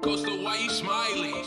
Costa, why you smiling?